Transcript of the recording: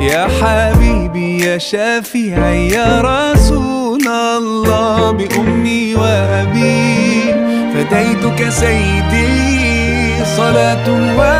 يا حبيبي يا شافعي يا رسول الله. بأمي وأبي فديتك سيدي. صلاة وسلام